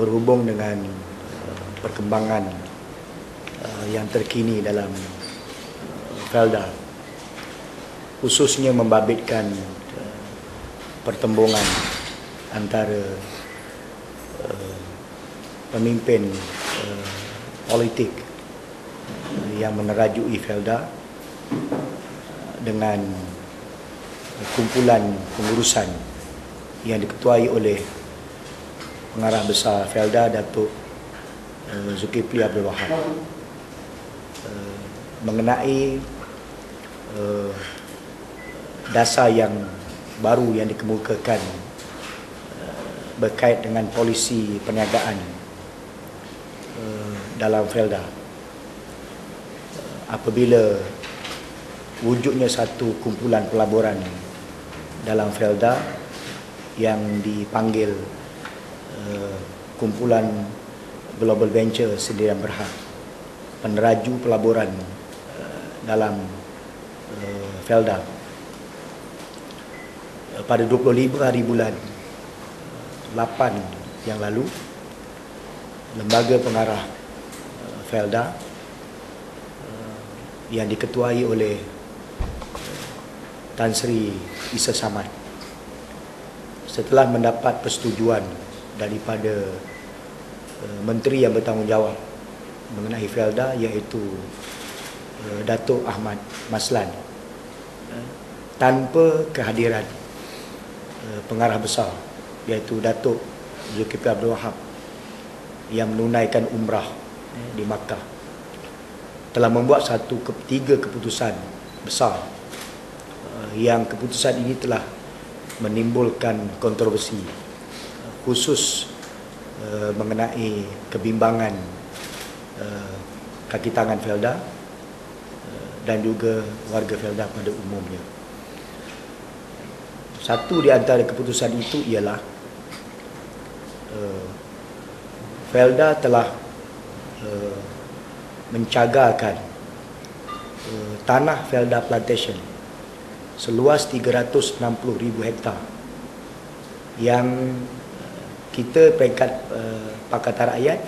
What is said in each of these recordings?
berhubung dengan uh, perkembangan uh, yang terkini dalam Felda. Khususnya membabitkan uh, pertembungan antara pemimpin politik yang menerajui Felda dengan kumpulan pengurusan yang diketuai oleh pengarah besar Felda Datuk uh, Zulkifli Abdul Wahab. Uh, mengenai uh, dasar yang baru yang dikemukakan berkait dengan polisi perniagaan dalam Felda. Apabila wujudnya satu kumpulan pelaburan dalam Felda yang dipanggil uh, kumpulan Global Venture Sendirian Berhad peneraju pelaburan uh, dalam uh, Felda. Pada 25 hari bulan uh, 8 yang lalu lembaga pengarah Felda yang diketuai oleh Tan Sri Isa Samad. Setelah mendapat persetujuan daripada uh, menteri yang bertanggungjawab mengenai Felda iaitu uh, Datuk Ahmad Maslan. Uh, tanpa kehadiran uh, pengarah besar iaitu Datuk Zulkifli Abdul Wahab yang menunaikan umrah di Makkah. Telah membuat satu tiga keputusan besar uh, yang keputusan ini telah menimbulkan kontroversi khusus uh, mengenai kebimbangan uh, kaki tangan Felda uh, dan juga warga Felda pada umumnya. Satu di antara keputusan itu ialah uh, Felda telah uh, mencagarkan uh, tanah Felda Plantation seluas 360,000 hektar yang kita peringkat uh, Pakatan Rakyat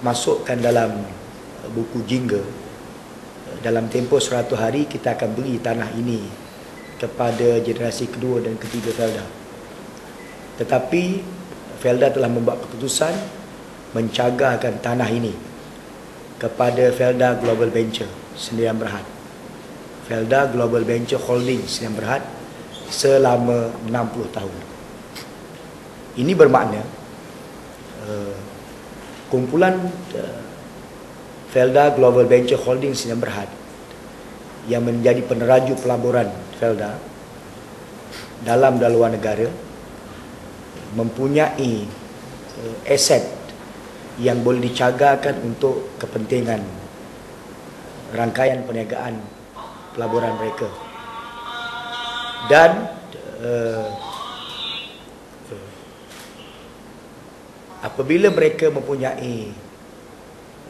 masukkan dalam uh, buku jingga uh, dalam tempoh 100 hari kita akan beri tanah ini kepada generasi kedua dan ketiga Felda tetapi Felda telah membuat keputusan mencagarkan tanah ini kepada Felda Global Venture Sendirian Berhad Felda Global Venture Holdings yang berhad selama 60 tahun. Ini bermakna uh, kumpulan uh, Felda Global Venture Holdings yang berhad yang menjadi peneraju pelaburan Felda dalam dan luar negara mempunyai uh, aset yang boleh dicagarkan untuk kepentingan rangkaian perniagaan pelaburan mereka. Dan uh, apabila mereka mempunyai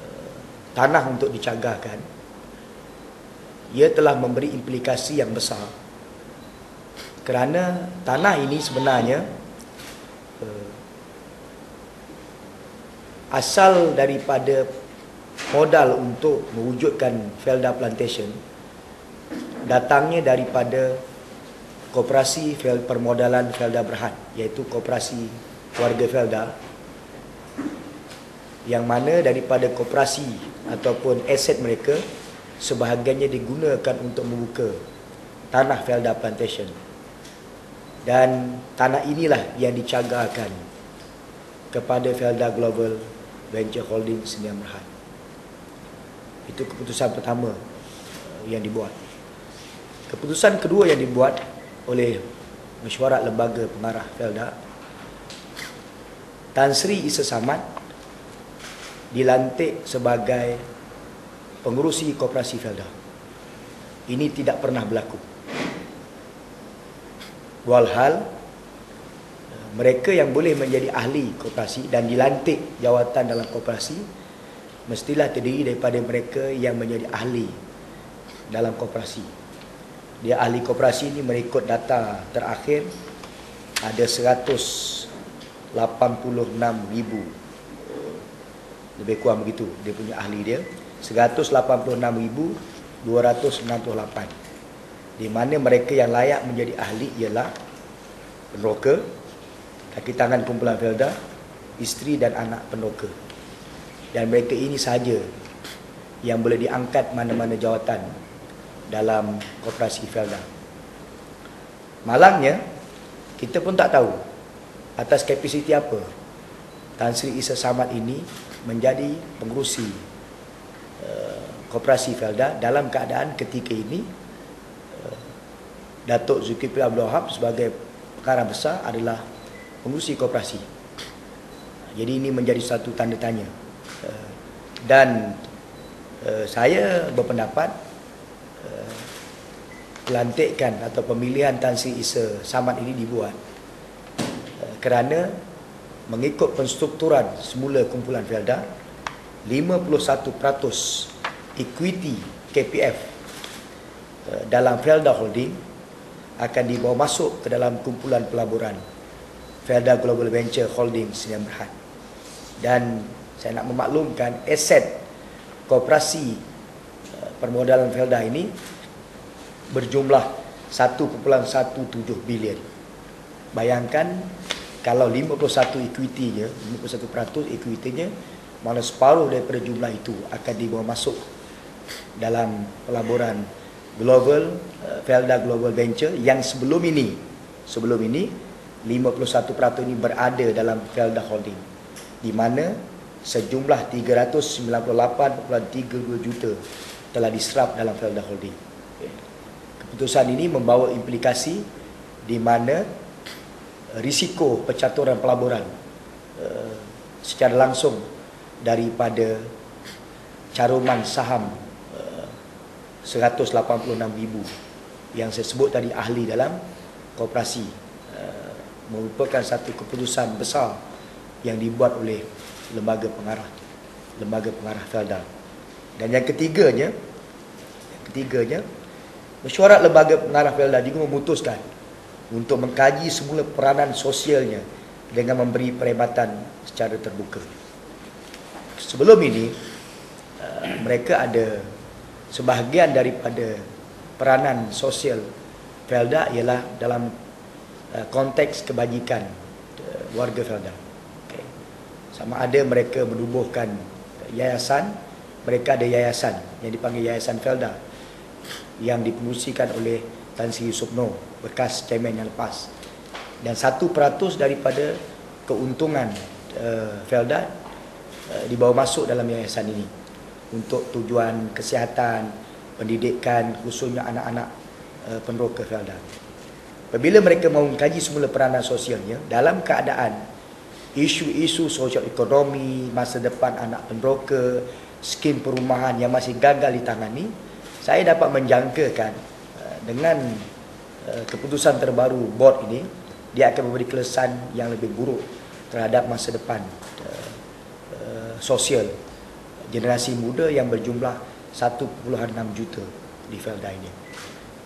uh, tanah untuk dicagarkan ia telah memberi implikasi yang besar. Kerana tanah ini sebenarnya uh, asal daripada modal untuk mewujudkan Felda Plantation datangnya daripada koperasi permodalan Felda Berhad iaitu koperasi warga Felda yang mana daripada koperasi ataupun aset mereka sebahagiannya digunakan untuk membuka tanah Felda Plantation. Dan tanah inilah yang dicagarkan kepada Felda Global Venture Holding Sdn Berhad. Itu keputusan pertama yang dibuat. Keputusan kedua yang dibuat oleh mesyuarat lembaga pengarah Felda Tan Sri Isa Samad dilantik sebagai pengurusi koperasi Felda. Ini tidak pernah berlaku. Walhal mereka yang boleh menjadi ahli koperasi dan dilantik jawatan dalam koperasi mestilah terdiri daripada mereka yang menjadi ahli dalam koperasi dia ahli koperasi ini mengikut data terakhir ada 186 ribu lebih kurang begitu. Dia punya ahli dia 186,268 di mana mereka yang layak menjadi ahli ialah peneroka kaki tangan kumpulan Felda isteri dan anak peneroka dan mereka ini sahaja yang boleh diangkat mana-mana jawatan dalam koperasi Felda. Malangnya kita pun tak tahu atas kapasiti apa Tan Sri Isa Samad ini menjadi pengurusi uh, koperasi Felda dalam keadaan ketika ini uh, Datuk Zulkifli Abdul Wahab sebagai perkara besar adalah pengurusi koperasi. Jadi ini menjadi satu tanda tanya. Uh, dan uh, saya berpendapat pelantikan atau pemilihan Tan Sri Isa Samad ini dibuat kerana mengikut penstrukturan semula kumpulan Felda 51% equity KPF eh, dalam Felda Holding akan dibawa masuk ke dalam kumpulan pelaburan Felda Global Venture Holding Sdn Berhad. Dan saya nak memaklumkan aset koperasi eh, permodalan Felda ini berjumlah 1.17 bilion. Bayangkan kalau 51 equity-nya, 51% equity-nya, mana separuh daripada jumlah itu akan dibawa masuk dalam pelaburan Global uh, Felda Global Venture yang sebelum ini sebelum ini 51% ini berada dalam Felda Holding di mana sejumlah 398.32 juta telah diserap dalam Felda Holding. Keputusan ini membawa implikasi di mana risiko pencaturan pelaburan uh, secara langsung daripada caruman saham uh, 186 ribu yang saya sebut tadi ahli dalam koperasi uh, merupakan satu keputusan besar yang dibuat oleh lembaga pengarah lembaga pengarah Felda. Dan yang ketiganya yang ketiganya mesyuarat lembaga pengarah Felda juga memutuskan untuk mengkaji semula peranan sosialnya dengan memberi perkhidmatan secara terbuka. Sebelum ini, uh, mereka ada sebahagian daripada peranan sosial Felda ialah dalam uh, konteks kebajikan uh, warga Felda. Sama ada mereka menubuhkan yayasan, mereka ada yayasan yang dipanggil Yayasan Felda yang dipengurusikan oleh Tan Sri Yusuf Noh bekas chairman yang lepas dan satu peratus daripada keuntungan uh, Felda uh, dibawa masuk dalam yayasan ini untuk tujuan kesihatan, pendidikan khususnya anak-anak uh, peneroka Felda. Apabila mereka mahu mengkaji semula peranan sosialnya dalam keadaan isu-isu sosial ekonomi, masa depan anak peneroka, skim perumahan yang masih gagal ditangani, saya dapat menjangkakan dengan Eh, keputusan terbaru board ini dia akan memberi kesan yang lebih buruk terhadap masa depan uh, uh, sosial generasi muda yang berjumlah 1.6 juta di Felda ini.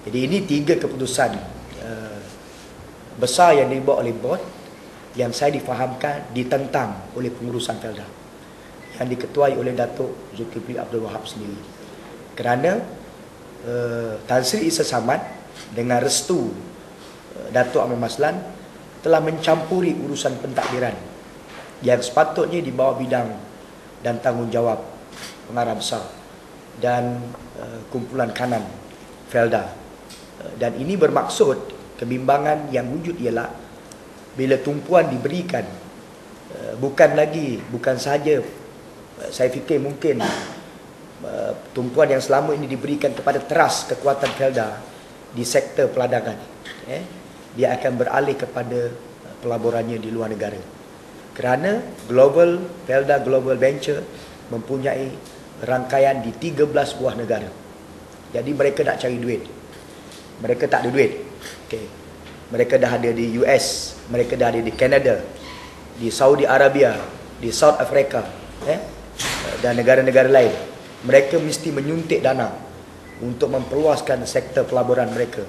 Jadi ini tiga keputusan uh, besar yang dibuat oleh board yang saya difahamkan ditentang oleh pengurusan Felda yang diketuai oleh Datuk Zulkifli Abdul Wahab sendiri. Kerana uh, Tan Sri Isa Samad dengan restu eh, Datuk Ahmad Maslan telah mencampuri urusan pentadbiran yang sepatutnya di bawah bidang dan tanggungjawab pengarah besar dan uh, kumpulan kanan Felda. Dan ini bermaksud kebimbangan yang wujud ialah bila tumpuan diberikan bukan lagi bukan saja saya fikir mungkin uh, tumpuan yang selama ini diberikan kepada teras kekuatan Felda di sektor peladangan eh, dia akan beralih kepada pelaburannya di luar negara. Kerana global Felda Global Venture mempunyai rangkaian di 13 buah negara. Jadi mereka nak cari duit. Mereka tak ada duit. Okay. mereka dah ada di US mereka dah ada di Canada di Saudi Arabia di South Africa eh, dan negara-negara lain mereka mesti menyuntik dana untuk memperluaskan sektor pelaburan mereka.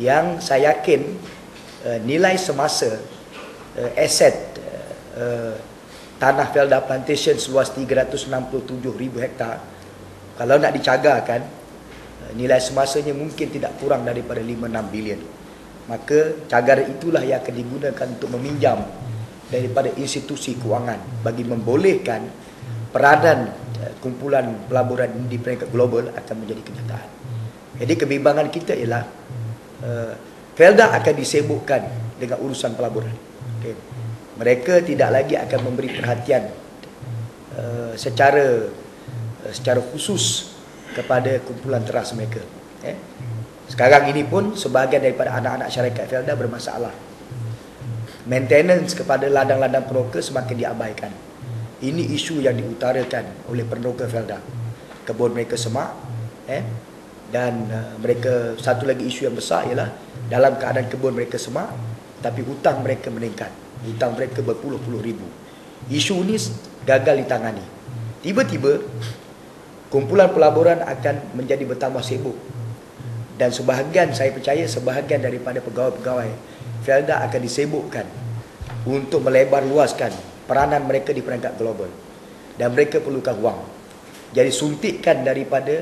Yang saya yakin uh, nilai semasa uh, aset uh, tanah Felda Plantation seluas 367 ribu hektar. Kalau nak dicagarkan eh, nilai semasanya mungkin tidak kurang daripada 5-6 bilion. Maka cagar itulah yang akan digunakan untuk meminjam daripada institusi kewangan bagi membolehkan peranan eh, kumpulan pelaburan di peringkat global akan menjadi kenyataan. Jadi kebimbangan kita ialah uh, Felda akan disebutkan dengan urusan pelaburan. Okay. Mereka tidak lagi akan memberi perhatian uh, secara uh, secara khusus kepada kumpulan teras mereka. Eh. Sekarang ini pun sebahagian daripada anak-anak syarikat Felda bermasalah. Maintenance kepada ladang-ladang peroka semakin diabaikan. Ini isu yang diutarakan oleh peneroka Felda. Kebun mereka semak. Eh? Dan uh, mereka satu lagi isu yang besar ialah dalam keadaan kebun mereka semak tapi hutang mereka meningkat. Hutang mereka berpuluh-puluh ribu. Isu ini gagal ditangani. Tiba-tiba kumpulan pelaburan akan menjadi bertambah sibuk. Dan sebahagian saya percaya sebahagian daripada pegawai-pegawai Felda akan disibukkan untuk melebar luaskan peranan mereka di peringkat global. Dan mereka perlukan wang. Jadi suntikan daripada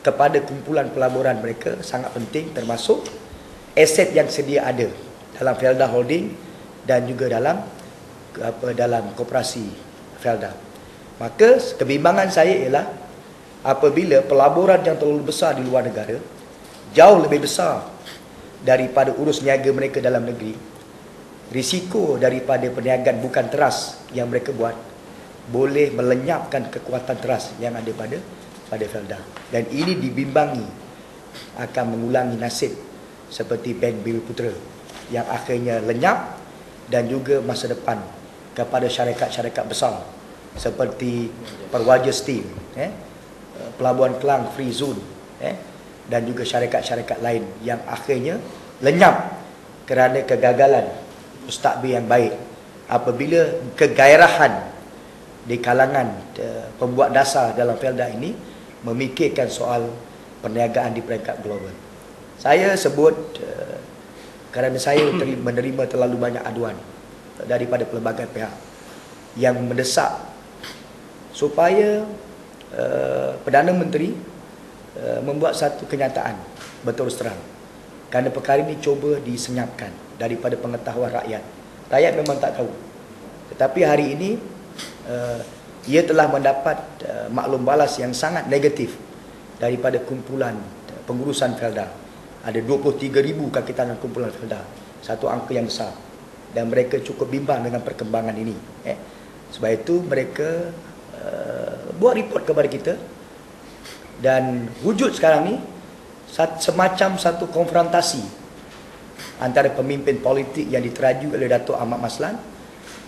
kepada kumpulan pelaburan mereka sangat penting termasuk aset yang sedia ada dalam Felda Holding dan juga dalam apa dalam koperasi Felda. Maka kebimbangan saya ialah apabila pelaburan yang terlalu besar di luar negara jauh lebih besar daripada urus niaga mereka dalam negeri risiko daripada perniagaan bukan teras yang mereka buat boleh melenyapkan kekuatan teras yang ada pada pada Felda. Dan ini dibimbangi akan mengulangi nasib seperti Bank Biru Putra yang akhirnya lenyap dan juga masa depan kepada syarikat-syarikat besar seperti Perwaja Steel eh, Pelabuhan Kelang Free Zone eh, dan juga syarikat-syarikat lain yang akhirnya lenyap kerana kegagalan mustakbir yang baik. Apabila kegairahan di kalangan uh, pembuat dasar dalam Felda ini memikirkan soal perniagaan di peringkat global. Saya sebut uh, kerana saya menerima terlalu banyak aduan daripada pelbagai pihak yang mendesak supaya uh, Perdana Menteri uh, membuat satu kenyataan betul terang. Kerana perkara ini cuba disenyapkan daripada pengetahuan rakyat. Rakyat memang tak tahu. Tetapi hari ini uh, ia telah mendapat uh, maklum balas yang sangat negatif daripada kumpulan pengurusan Felda. Ada 23,000 kaki tangan kumpulan Felda. Satu angka yang besar. Dan mereka cukup bimbang dengan perkembangan ini. Eh. Sebab itu mereka uh, buat report kepada kita. Dan wujud sekarang ni semacam satu konfrontasi antara pemimpin politik yang diteraju oleh Datuk Ahmad Maslan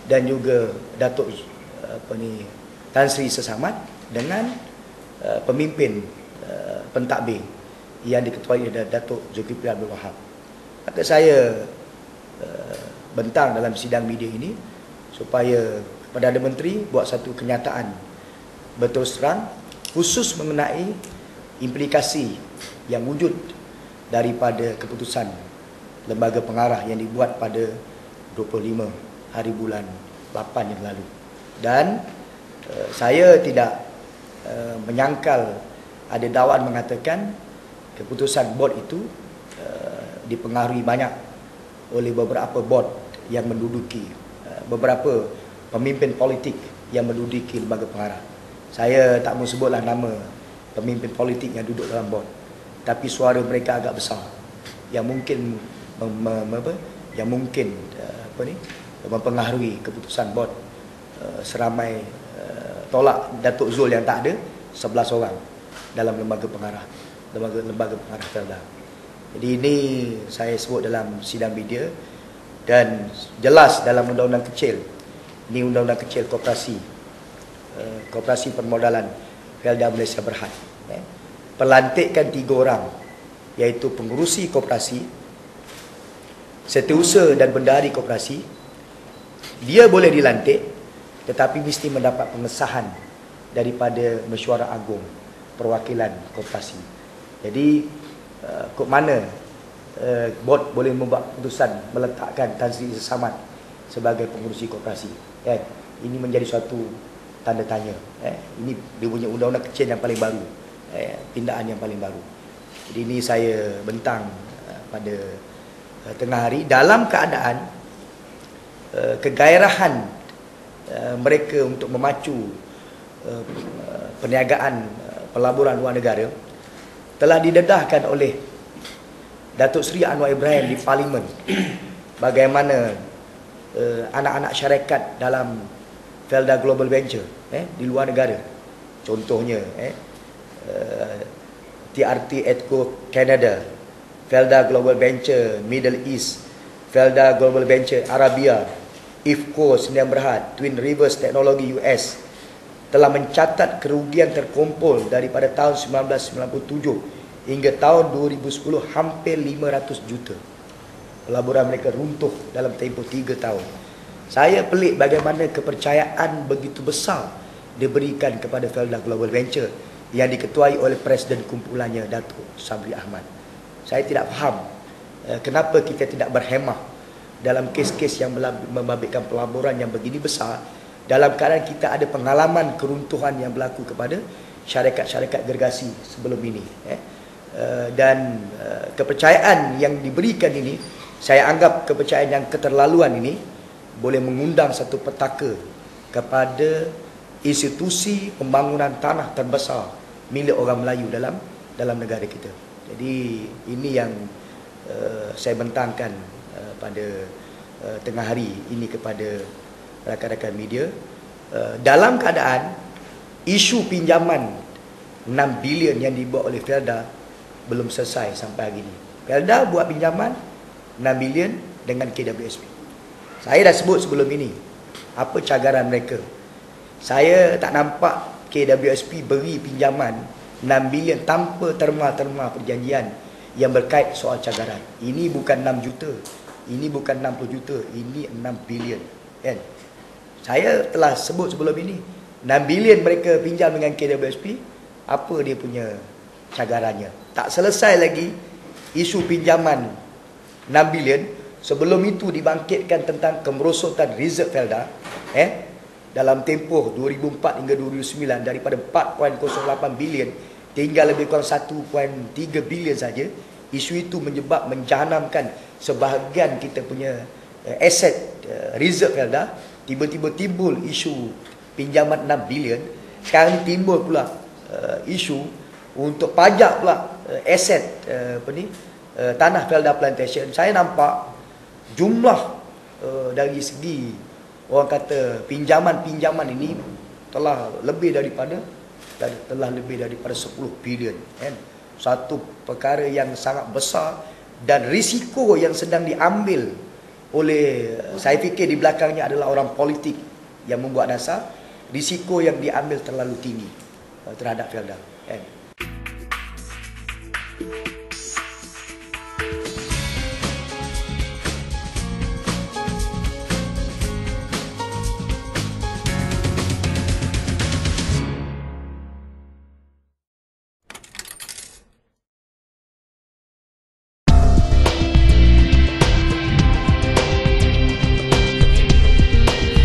dan juga Datuk apa ni Tan Sri Sesamad dengan uh, pemimpin uh, pentadbir yang diketuai oleh Datuk Zulkifli Abdul Wahab. Maka saya uh, bentang dalam sidang media ini supaya Perdana Menteri buat satu kenyataan betul serang khusus mengenai implikasi yang wujud daripada keputusan lembaga pengarah yang dibuat pada 25 hari bulan 8 yang lalu. Dan uh, saya tidak uh, menyangkal ada dakwaan mengatakan keputusan bot itu uh, dipengaruhi banyak oleh beberapa bot yang menduduki uh, beberapa pemimpin politik yang menduduki lembaga pengarah. Saya tak mau sebutlah nama pemimpin politik yang duduk dalam bot tapi suara mereka agak besar. Yang mungkin apa yang mungkin uh, apa ni mempengaruhi keputusan bot uh, seramai uh, tolak Datuk Zul yang tak ada 11 orang dalam lembaga pengarah lembaga lembaga pengarah Felda. Jadi ini saya sebut dalam sidang media dan jelas dalam undang-undang kecil ini undang-undang kecil koperasi koperasi permodalan Felda Malaysia Berhad eh. pelantikkan tiga orang iaitu pengurusi koperasi setiausaha dan bendahari koperasi dia boleh dilantik tetapi mesti mendapat pengesahan daripada mesyuarat agung perwakilan koperasi jadi uh, kok mana uh, bot boleh membuat keputusan meletakkan Tan Sri Samad sebagai pengurusi koperasi kan ini menjadi suatu tanda tanya. Eh, ini dia punya undang-undang kecil yang paling baru. Eh, tindakan yang paling baru. Jadi ini saya bentang uh, pada uh, tengah hari dalam keadaan uh, kegairahan uh, mereka untuk memacu uh, perniagaan uh, pelaburan luar negara telah didedahkan oleh Datuk Seri Anwar Ibrahim di parlimen bagaimana uh, anak-anak syarikat dalam Felda Global Venture eh, di luar negara. Contohnya eh, uh, TRT Edco Canada, Felda Global Venture Middle East, Felda Global Venture Arabia, IFCO Sdn Berhad, Twin Rivers Technology US telah mencatat kerugian terkumpul daripada tahun 1997 hingga tahun 2010 hampir 500 juta. Pelaburan mereka runtuh dalam tempoh 3 tahun. Saya pelik bagaimana kepercayaan begitu besar diberikan kepada Felda Global Venture yang diketuai oleh Presiden kumpulannya Datuk Sabri Ahmad. Saya tidak faham eh, kenapa kita tidak berhemah dalam kes-kes yang membabitkan pelaburan yang begini besar dalam keadaan kita ada pengalaman keruntuhan yang berlaku kepada syarikat-syarikat gergasi sebelum ini. Eh. Eh, dan kepercayaan yang diberikan ini, saya anggap kepercayaan yang keterlaluan ini boleh mengundang satu petaka kepada institusi pembangunan tanah terbesar milik orang Melayu dalam dalam negara kita. Jadi ini yang uh, saya bentangkan uh, pada uh, tengah hari ini kepada rakan-rakan media uh, dalam keadaan isu pinjaman 6 bilion yang dibuat oleh Felda belum selesai sampai hari ini. Felda buat pinjaman 6 bilion dengan KWSP. Saya dah sebut sebelum ini apa cagaran mereka. Saya tak nampak KWSP beri pinjaman 6 bilion tanpa terma-terma perjanjian yang berkait soal cagaran. Ini bukan 6 juta. Ini bukan 60 juta. Ini 6 bilion. Kan? Saya telah sebut sebelum ini 6 bilion mereka pinjam dengan KWSP. Apa dia punya cagarannya? Tak selesai lagi isu pinjaman 6 bilion Sebelum itu dibangkitkan tentang kemerosotan reserve Felda eh dalam tempoh 2004 hingga 2009 daripada 4.08 bilion tinggal lebih kurang 1.3 bilion saja isu itu menyebab menjahanamkan sebahagian kita punya uh, aset uh, reserve Felda tiba-tiba timbul isu pinjaman 6 bilion. Sekarang timbul pula uh, isu untuk pajak pula uh, aset uh, apa ni uh, tanah Felda plantation. Saya nampak jumlah uh, dari segi orang kata pinjaman-pinjaman ini telah lebih daripada telah lebih daripada 10 bilion kan? Satu perkara yang sangat besar dan risiko yang sedang diambil oleh saya fikir di belakangnya adalah orang politik yang membuat dasar risiko yang diambil terlalu tinggi uh, terhadap Felda kan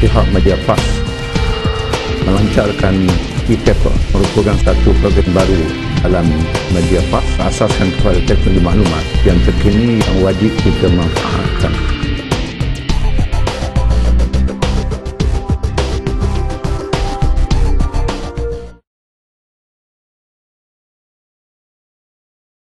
pihak Fast melancarkan e-paper merupakan satu program baru dalam Fast asaskan kepada teknologi maklumat yang terkini yang wajib kita manfaatkan